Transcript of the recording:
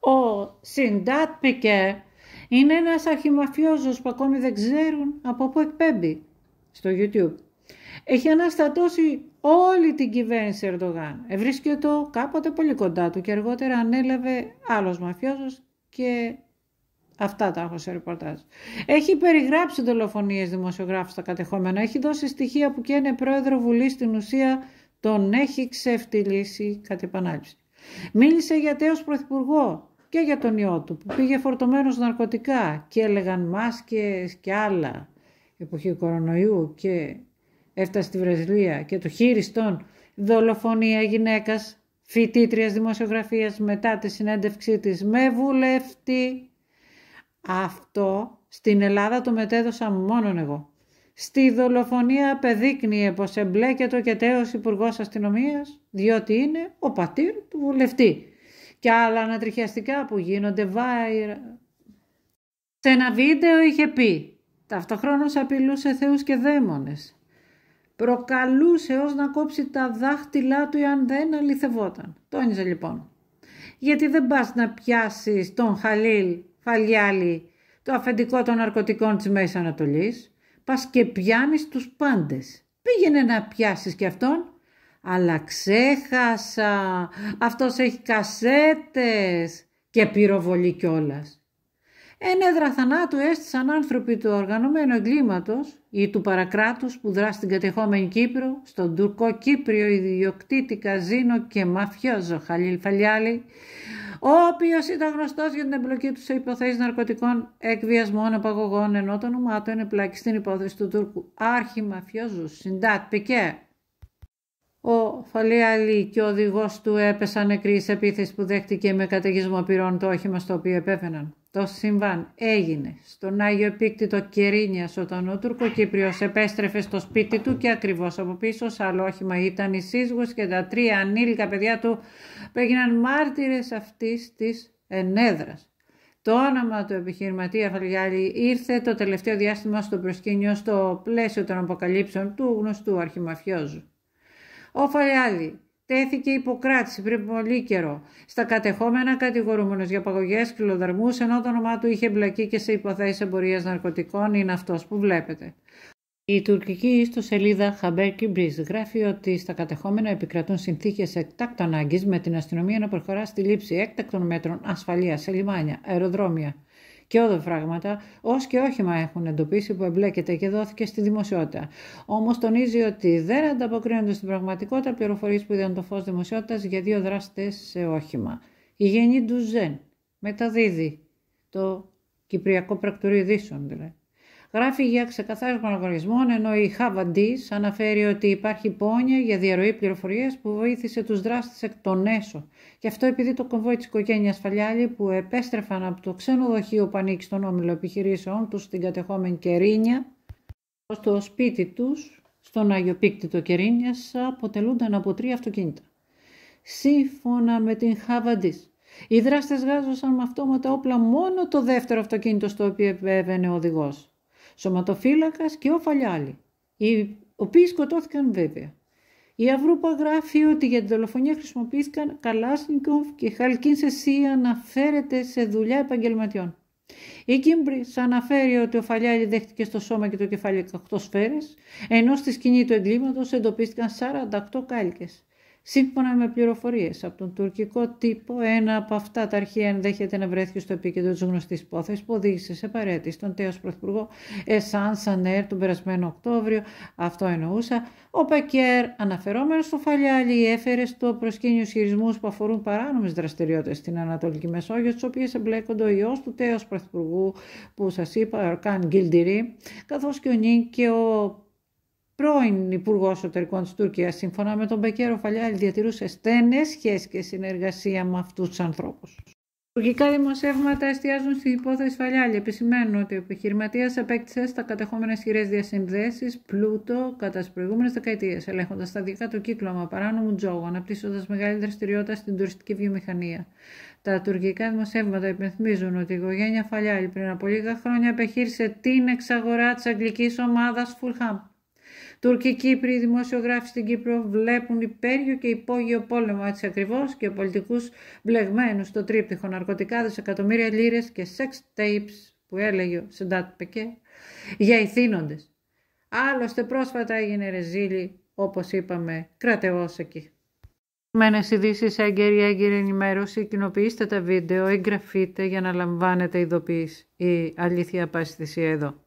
Ο Σιντάτ Πικέ είναι ένας αρχιμαφιόζος που ακόμη δεν ξέρουν από πού εκπέμπει στο YouTube. Έχει αναστατώσει όλη την κυβέρνηση Ερντογάν. Ευρίσκεται κάποτε πολύ κοντά του και αργότερα ανέλαβε άλλος μαφιόζος και αυτά τα έχω σε ρεπορτάζ. Έχει περιγράψει δολοφονίες δημοσιογράφους στα κατεχόμενα, έχει δώσει στοιχεία που και είναι πρόεδρο Βουλής στην ουσία τον έχει ξεφτυλίσει κατ' επανάληψη. Μίλησε για τέος πρωθυπουργό και για τον ιό του που πήγε φορτωμένος ναρκωτικά και έλεγαν μάσκες και άλλα εποχή κορονοϊού και έφτασε στη Βραζιλία και το χείριστον δολοφονία γυναίκας φοιτήτριας δημοσιογραφίας μετά τη συνέντευξή της με βουλευτή. Αυτό στην Ελλάδα το μετέδωσα μόνον εγώ. Στη δολοφονία απεδείκνυε πως εμπλέκεται ο κεταίος υπουργός Αστυνομίας διότι είναι ο πατήρ του βουλευτή και άλλα ανατριχιαστικά που γίνονται βάιρα. Σε ένα βίντεο είχε πει ταυτοχρόνως απειλούσε θεούς και δαίμονες. Προκαλούσε ως να κόψει τα δάχτυλά του αν δεν αληθευόταν. Τόνιζε λοιπόν. Γιατί δεν πας να πιάσεις τον Χαλίλ Φαλιάλη, το αφεντικό των ναρκωτικών της Μέσης Ανατολής. Πας και πιάνεις τους πάντες. Πήγαινε να πιάσεις και αυτόν. Αλλά ξέχασα, αυτός έχει κασέτες και πυροβολή κιόλας. Ενέδρα θανάτου έστησαν άνθρωποι του οργανωμένου εγκλήματος ή του παρακράτους που δρά στην κατεχόμενη Κύπρο, στον τουρκό Κύπριο ιδιοκτήτη καζίνο και μαφιόζο Χαλίλ Φαλιάλη, ο οποίος ήταν γνωστός για την εμπλοκή του σε υποθέσεις ναρκωτικών εκβιασμών απαγωγών, ενώ το όνομά του είναι πλάκη στην υπόθεση του Τούρκου άρχη μαφιόζου Συντάτ Πικέ. Ο Φαλιάλη και ο οδηγός του έπεσαν νεκροί σε επίθεση που δέχτηκε με καταιγισμό πυρών το όχημα στο οποίο επέφαιναν. Το συμβάν έγινε στον Άγιο Επίκτητο Κερίνιας όταν ο Τουρκοκύπριος επέστρεφε στο σπίτι του και ακριβώς από πίσω σε άλλο όχημα ήταν η σύζυγος και τα τρία ανήλικα παιδιά του που έγιναν μάρτυρες αυτής της ενέδρας. Το όνομα του επιχειρηματία Φαλιάλη ήρθε το τελευταίο διάστημα στο προσκήνιο στο πλαίσιο των αποκαλύψεων του γνωστού αρχιμαφιόζου. Ο Φαλιάλη τέθηκε υποκράτηση πριν πολύ καιρό στα κατεχόμενα κατηγορούμενος για παγωγές κλειδοδαρμού, ενώ το όνομά του είχε μπλακεί και σε υποθέσεις εμπορίας ναρκωτικών, είναι αυτός που βλέπετε. Η τουρκική ιστοσελίδα Haber Kibris γράφει ότι στα κατεχόμενα επικρατούν συνθήκες εκτάκτου ανάγκης με την αστυνομία να προχωρά στη λήψη έκτακτων μέτρων ασφαλείας σε λιμάνια, αεροδρόμια, και οδοφράγματα, ως και όχημα έχουν εντοπίσει που εμπλέκεται και δόθηκε στη δημοσιότητα. Όμως τονίζει ότι δεν ανταποκρίνονται στην πραγματικότητα πληροφορίες που είδαν το φως δημοσιότητας για δύο δράστες σε όχημα. Η γενή του Ζεν μεταδίδει το Κυπριακό Πρακτορείο Ειδήσεων δηλαδή γράφει για ξεκαθάρισμα λογαριασμών, ενώ η Χαβαντή αναφέρει ότι υπάρχει πόνια για διαρροή πληροφορίας που βοήθησε τους δράστες εκ των έσω. Και αυτό επειδή το κομβόι της οικογένειας Φαλιάλη που επέστρεφαν από το ξενοδοχείο που ανήκει στον όμιλο επιχειρήσεων τους στην κατεχόμενη Κερίνια, στο σπίτι τους, στον Άγιο Πίκτητο Κερίνιας, αποτελούνταν από τρία αυτοκίνητα. Σύμφωνα με την Χαβαντή, οι δράστες γάζωσαν με αυτόματα όπλα μόνο το δεύτερο αυτοκίνητο στο οποίο επέβαινε ο οδηγός σωματοφύλακας και ο Φαλιάλη, οι οποίοι σκοτώθηκαν βέβαια. Η Αυρούπα γράφει ότι για την δολοφονία χρησιμοποιήθηκαν Καλάσνικοφ και Χαλκίνς Σεσί αναφέρεται σε δουλειά επαγγελματιών. Η Κίμπρι αναφέρει ότι ο Φαλιάλη δέχτηκε στο σώμα και το κεφάλι 18 σφαίρες, ενώ στη σκηνή του εγκλήματος εντοπίστηκαν 48 κάλικες. Σύμφωνα με πληροφορίες από τον τουρκικό τύπο, ένα από αυτά τα αρχεία ενδέχεται να βρέθηκε στο επίκεντρο της γνωστής υπόθεσης που οδήγησε σε παρέτηση τον τέος πρωθυπουργό Εσάν Σανέρ τον περασμένο Οκτώβριο. Αυτό εννοούσα. Ο Πεκέρ, αναφερόμενος στο Φαλιάλη, έφερε στο προσκήνιο ισχυρισμούς που αφορούν παράνομες δραστηριότητες στην Ανατολική Μεσόγειο, τι οποίες εμπλέκονται ο ιός του τέος πρωθυπουργού που σας είπα, ο Αρκάν Γκίλντιρι, καθώς και ο Νίκ και ο πρώην Υπουργός Εσωτερικών της Τουρκίας, σύμφωνα με τον Μπεκέρο Φαλιάλη, διατηρούσε στενές σχέσεις και συνεργασία με αυτούς τους ανθρώπους. Τουρκικά δημοσιεύματα εστιάζουν στην υπόθεση Φαλιάλη. Επισημαίνουν ότι ο επιχειρηματίας απέκτησε στα κατεχόμενες ισχυρέ διασυνδέσεις πλούτο κατά τις προηγούμενες δεκαετίες, ελέγχοντας σταδιακά το κύκλωμα παράνομου τζόγου, αναπτύσσοντας μεγάλη δραστηριότητα στην τουριστική βιομηχανία. Τα τουρκικά δημοσιεύματα υπενθυμίζουν ότι η οικογένεια Φαλιάλη πριν από λίγα χρόνια επιχείρησε την εξαγορά της αγγλικής ομάδας Φουλχάμ Τούρκοι Κύπροι δημοσιογράφοι στην Κύπρο βλέπουν υπέργειο και υπόγειο πόλεμο έτσι ακριβώς και πολιτικούς μπλεγμένους στο τρίπτυχο ναρκωτικά δισεκατομμύρια λίρες και sex tapes που έλεγε ο Σεντάτ Πεκέ για ηθήνοντες. Άλλωστε πρόσφατα έγινε ρεζίλη όπως είπαμε κρατεός εκεί. Μένες ειδήσεις, έγκαιρη, έγκαιρη ενημέρωση, κοινοποιήστε τα βίντεο, εγγραφείτε για να λαμβάνετε ειδοποίηση. Η αλήθεια πάση εδώ.